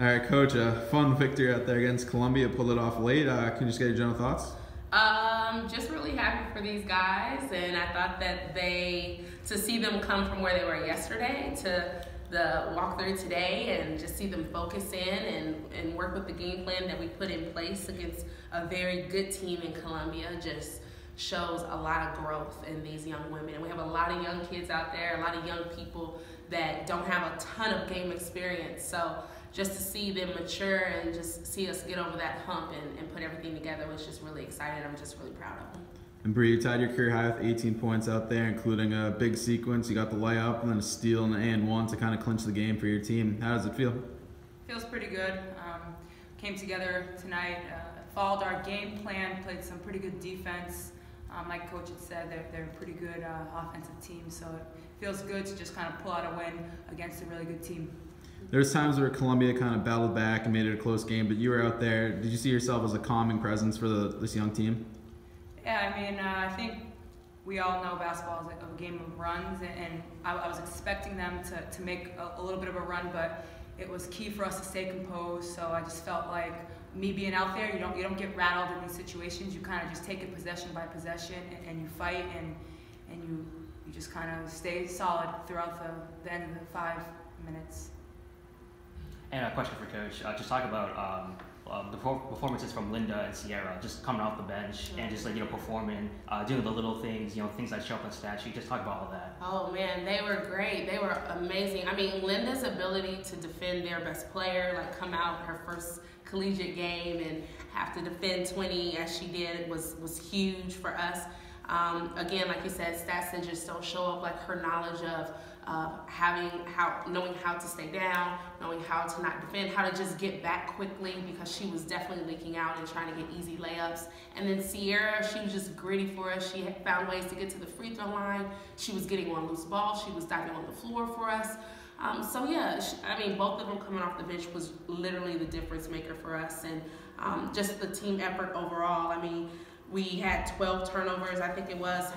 All right, coach. A fun victory out there against Columbia. Pulled it off late. Uh, can you just get your general thoughts? Um, just really happy for these guys, and I thought that they to see them come from where they were yesterday to the walkthrough today, and just see them focus in and and work with the game plan that we put in place against a very good team in Columbia. Just shows a lot of growth in these young women. And we have a lot of young kids out there, a lot of young people that don't have a ton of game experience. So just to see them mature and just see us get over that hump and, and put everything together was just really exciting. I'm just really proud of them. And Bree, you tied your career high with 18 points out there, including a big sequence. You got the layup and then a steal and an and one to kind of clinch the game for your team. How does it feel? Feels pretty good. Um, came together tonight, uh, followed our game plan, played some pretty good defense. Um, like Coach had said, they're, they're a pretty good uh, offensive team, so it feels good to just kind of pull out a win against a really good team. There's times where Columbia kind of battled back and made it a close game, but you were out there. Did you see yourself as a calming presence for the, this young team? Yeah, I mean, uh, I think we all know basketball is a, game of runs, and I, I was expecting them to, to make a, a little bit of a run, but it was key for us to stay composed. So I just felt like me being out there, you don't you don't get rattled in these situations. You kind of just take it possession by possession, and, and you fight, and and you you just kind of stay solid throughout the, the end of the five minutes. And a question for Coach. Uh, just talk about um, um, the performances from Linda and Sierra, just coming off the bench and just like you know performing, uh, doing the little things, you know things that show up on stat sheet. Just talk about all that. Oh man, they were great. They were amazing. I mean, Linda's ability to defend their best player, like come out her first collegiate game and have to defend 20 as she did was was huge for us. Um, again, like you said, stats just don't show up, like her knowledge of uh, having how knowing how to stay down, knowing how to not defend, how to just get back quickly because she was definitely leaking out and trying to get easy layups. And then Sierra, she was just gritty for us. She found ways to get to the free throw line. She was getting on loose balls. She was diving on the floor for us. Um, so yeah, I mean, both of them coming off the bench was literally the difference maker for us, and um, just the team effort overall. I mean, we had 12 turnovers, I think it was,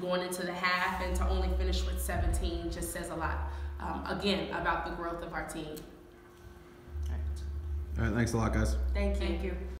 going into the half, and to only finish with 17 just says a lot, um, again, about the growth of our team. All right, thanks a lot, guys. Thank you. Thank you.